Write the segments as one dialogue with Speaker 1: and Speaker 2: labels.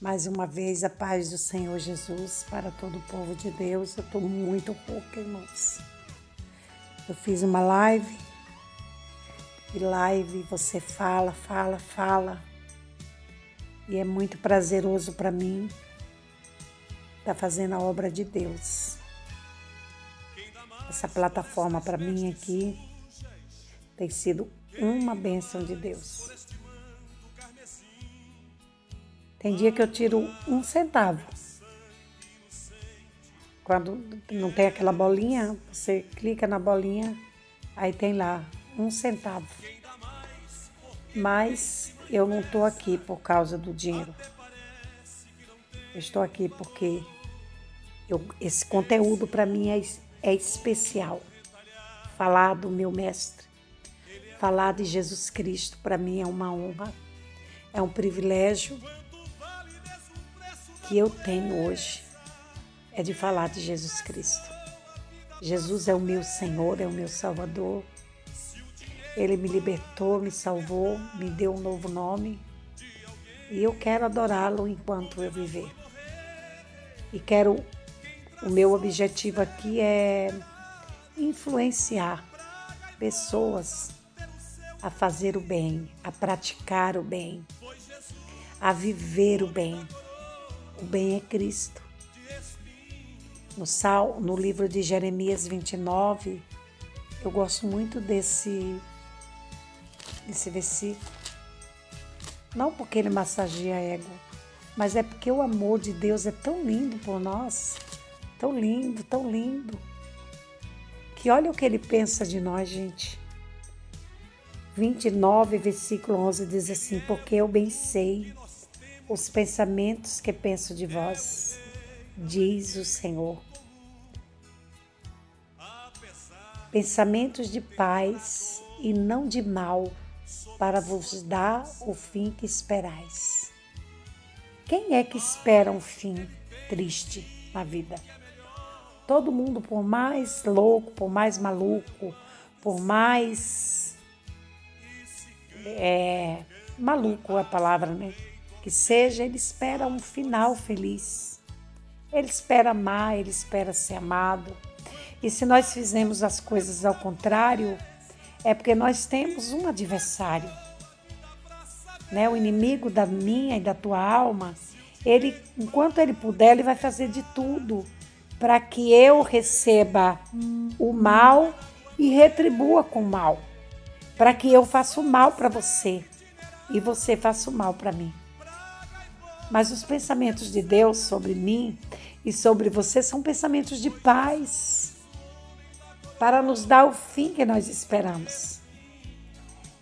Speaker 1: Mais uma vez, a paz do Senhor Jesus para todo o povo de Deus. Eu estou muito rouca, irmãos. Eu fiz uma live e live você fala, fala, fala. E é muito prazeroso para mim estar tá fazendo a obra de Deus. Essa plataforma para mim aqui tem sido uma bênção de Deus. Tem dia que eu tiro um centavo. Quando não tem aquela bolinha, você clica na bolinha, aí tem lá um centavo. Mas eu não estou aqui por causa do dinheiro. Eu estou aqui porque eu, esse conteúdo para mim é, é especial. Falar do meu mestre, falar de Jesus Cristo, para mim é uma honra, é um privilégio que eu tenho hoje é de falar de Jesus Cristo. Jesus é o meu Senhor, é o meu Salvador. Ele me libertou, me salvou, me deu um novo nome e eu quero adorá-lo enquanto eu viver. E quero, o meu objetivo aqui é influenciar pessoas a fazer o bem, a praticar o bem, a viver o bem. O bem é Cristo. No, sal, no livro de Jeremias 29, eu gosto muito desse, desse versículo. Não porque ele massageia ego, mas é porque o amor de Deus é tão lindo por nós, tão lindo, tão lindo, que olha o que ele pensa de nós, gente. 29, versículo 11 diz assim: Porque eu bem sei os pensamentos que penso de vós, diz o Senhor. Pensamentos de paz e não de mal, para vos dar o fim que esperais. Quem é que espera um fim triste na vida? Todo mundo, por mais louco, por mais maluco, por mais. É, maluco é a palavra, né? Que seja, ele espera um final feliz. Ele espera amar, ele espera ser amado. E se nós fizermos as coisas ao contrário, é porque nós temos um adversário. Né? O inimigo da minha e da tua alma, ele, enquanto ele puder, ele vai fazer de tudo para que eu receba o mal e retribua com o mal. Para que eu faça o mal para você e você faça o mal para mim. Mas os pensamentos de Deus sobre mim e sobre você são pensamentos de paz, para nos dar o fim que nós esperamos.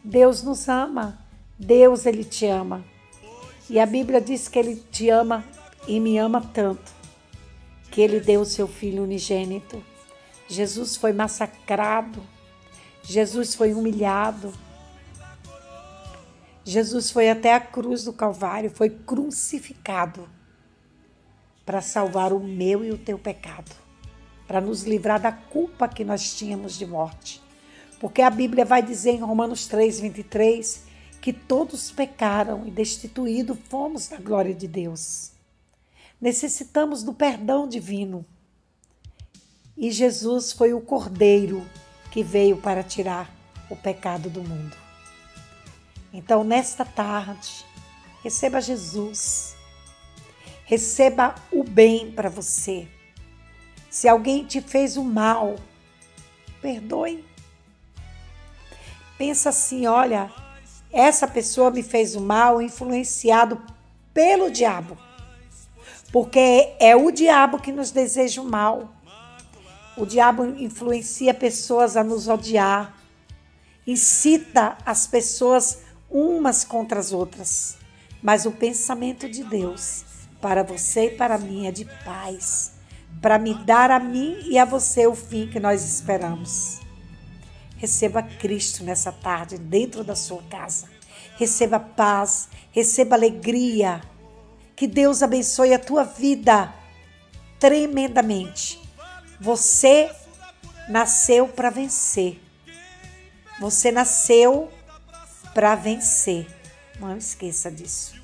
Speaker 1: Deus nos ama, Deus ele te ama. E a Bíblia diz que ele te ama e me ama tanto que ele deu o seu filho unigênito. Jesus foi massacrado, Jesus foi humilhado, Jesus foi até a cruz do Calvário, foi crucificado para salvar o meu e o teu pecado, para nos livrar da culpa que nós tínhamos de morte. Porque a Bíblia vai dizer em Romanos 3, 23 que todos pecaram e destituídos fomos da glória de Deus. Necessitamos do perdão divino. E Jesus foi o Cordeiro que veio para tirar o pecado do mundo. Então, nesta tarde, receba Jesus. Receba o bem para você. Se alguém te fez o mal, perdoe. Pensa assim, olha, essa pessoa me fez o mal influenciado pelo diabo. Porque é o diabo que nos deseja o mal. O diabo influencia pessoas a nos odiar, incita as pessoas umas contra as outras, mas o pensamento de Deus para você e para mim é de paz, para me dar a mim e a você o fim que nós esperamos. Receba Cristo nessa tarde dentro da sua casa. Receba paz, receba alegria. Que Deus abençoe a tua vida tremendamente. Você nasceu para vencer. Você nasceu para vencer. Não esqueça disso.